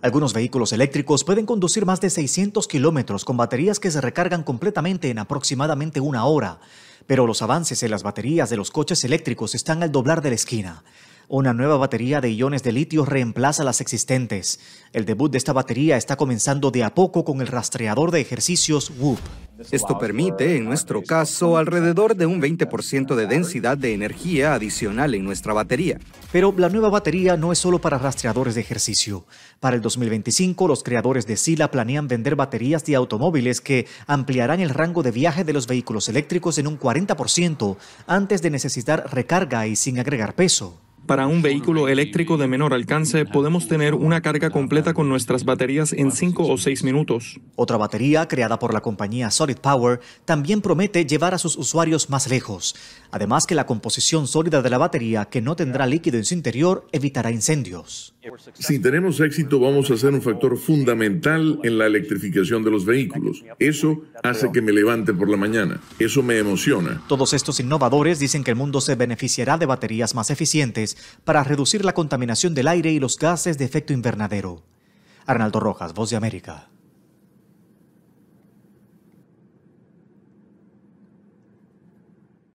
Algunos vehículos eléctricos pueden conducir más de 600 kilómetros con baterías que se recargan completamente en aproximadamente una hora, pero los avances en las baterías de los coches eléctricos están al doblar de la esquina. Una nueva batería de iones de litio reemplaza las existentes. El debut de esta batería está comenzando de a poco con el rastreador de ejercicios Whoop. Esto permite, en nuestro caso, alrededor de un 20% de densidad de energía adicional en nuestra batería. Pero la nueva batería no es solo para rastreadores de ejercicio. Para el 2025, los creadores de Sila planean vender baterías de automóviles que ampliarán el rango de viaje de los vehículos eléctricos en un 40% antes de necesitar recarga y sin agregar peso. Para un vehículo eléctrico de menor alcance, podemos tener una carga completa con nuestras baterías en 5 o 6 minutos. Otra batería, creada por la compañía Solid Power, también promete llevar a sus usuarios más lejos. Además que la composición sólida de la batería, que no tendrá líquido en su interior, evitará incendios. Si tenemos éxito, vamos a ser un factor fundamental en la electrificación de los vehículos. Eso hace que me levante por la mañana. Eso me emociona. Todos estos innovadores dicen que el mundo se beneficiará de baterías más eficientes para reducir la contaminación del aire y los gases de efecto invernadero. Arnaldo Rojas, Voz de América.